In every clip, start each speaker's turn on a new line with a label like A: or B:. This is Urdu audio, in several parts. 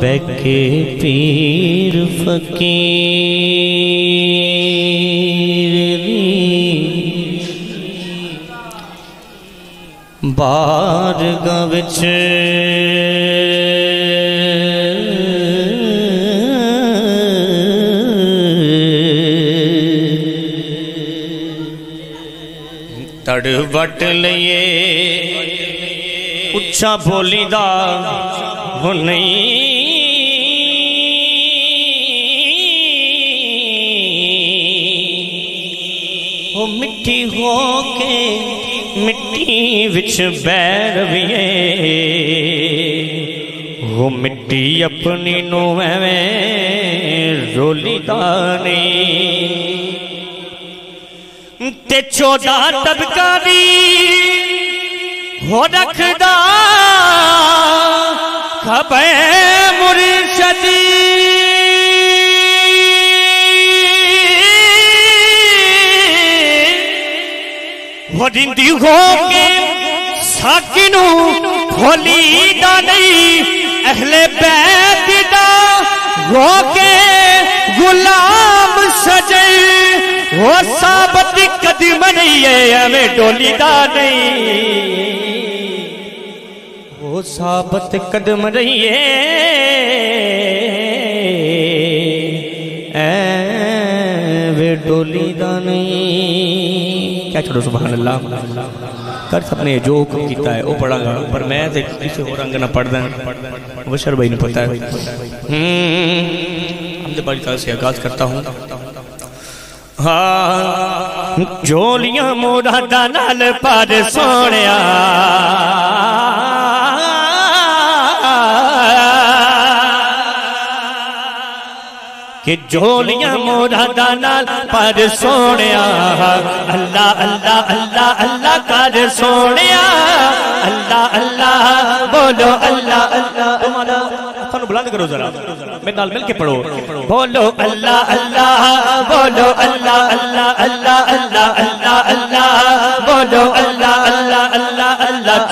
A: بیکے پیر فقیر بارگاہ وچ تڑ وٹ لیے اچھا بولی دا ہو نہیں ہو مٹی ہو کے مٹی وچ بیر ویے ہو مٹی اپنی نو میں رولی دانی تے چودہ طبقاری ہو رکھدا خبے مرشدی۔ ہو رندی ہو کے ساکنوں کھولی دا نہیں، اہل بیت دا ہو کے غلام سجے۔ وہ ثابت قدم نہیں ہے ہمیں ڈولی دا نہیں۔ وہ ثابت قدم نہیں ہے اے ڈولی دا نہیں کیا چھوڑو سبحان اللہ کر سب نے جو حکم کیتا ہے وہ پڑھا گا پر میں سے کسی اور رنگ نہ پڑھ دیں وہ بھائی نے پتا ہے ہم نے بڑی طرح سے آغاز کرتا ہوں ہاں جولیاں مورادہ نال پر سونیا کہ جولیاں مورادہ نال پر سونیا اللہ اللہ اللہ اللہ کر سونیا اللہ اللہ بولو اللہ اللہ تھانو بلند کرو ذرا میرے نال مل کے پڑھو بولو اللہ اللہ بولو اللہ اللہ اللہ اللہ اللہ اللہ بولو اللہ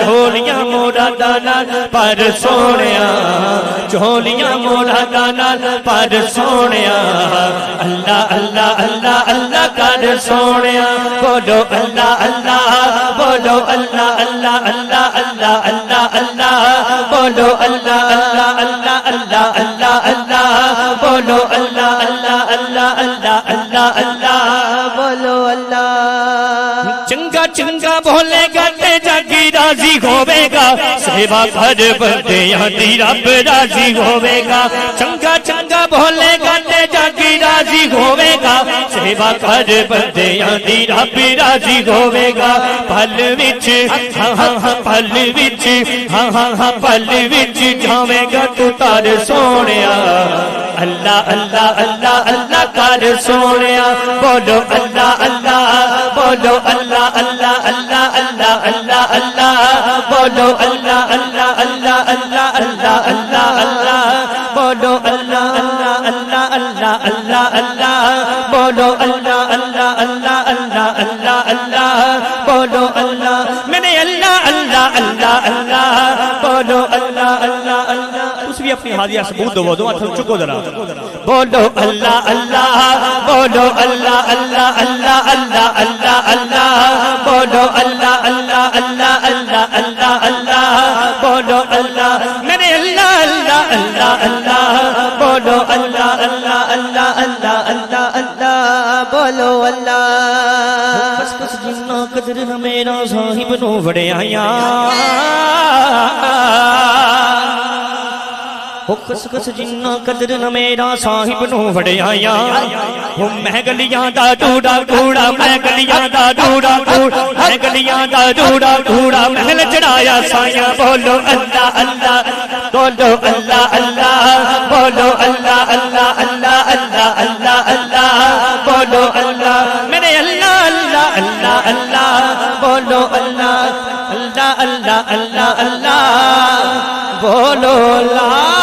A: جھولیاں مورا دانال پر سونیا جھولیاں مورا دانال پر سونیا اللہ اللہ اللہ اللہ کر سونیا بولو اللہ اللہ بولو اللہ اللہ اللہ اللہ اللہ اللہ بولو اللہ اللہ اللہ اللہ اللہ اللہ بولو اللہ اللہ اللہ اللہ اللہ اللہ بولو اللہ چنگا چنگا بولے گا تے جاگی راضی ہوے گا سیوا کر بندے دی رب راضی ہوے گا چنگا چنگا بولے گا تے جاگی راضی ہوے گا سیوا کر بندے دی رب راضی ہوے گا پل وچ ہاں ہاں پل وچ ہاں ہاں ہاں پل وچ ہاں، ہاں، ہاں، جاویں گا تو تار سونیا۔ اللہ اللہ اللہ اللہ کر سونیا۔ بولو اللہ اللہ، بولو اللہ اللہ۔ اللہ بولو اللہ اللہ اللہ اللہ اللہ اللہ اللہ بولو اللہ اللہ اللہ اللہ اللہ اللہ بولو اللہ اللہ اللہ اللہ اللہ اللہ بولو اللہ میں نے اللہ اللہ اللہ اللہ بولو اللہ اللہ بھی اپنی حاضیہ ثبوت دو دو اتھل چکو ذرا بولو اللہ اللہ بولو اللہ اللہ اللہ اللہ اللہ اللہ بولو اللہ اللہ اللہ اللہ اللہ اللہ بولو اللہ میرے اللہ اللہ اللہ اللہ بولو اللہ اللہ اللہ اللہ اللہ اللہ بولو اللہ بس بس جنہ قدر میرا صاحب نو وڑے آیا وہ کس کس جنہ قدر نہ میرا صاحب نو وڑے آیا میں گلیاں دا ڈوڑا ڈوڑا میں گلیاں دا ڈوڑا ڈوڑا میں گلیاں دا ڈوڑا ڈوڑا محل چڑھایا سایاں بولو اللہ اللہ بولو اللہ اللہ بولو اللہ اللہ اللہ اللہ اللہ اللہ بولو اللہ میرے اللہ اللہ اللہ اللہ بولو اللہ اللہ اللہ اللہ اللہ بولو اللہ